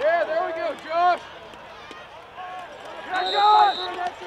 Yeah, there we go, Josh. Yeah, Josh!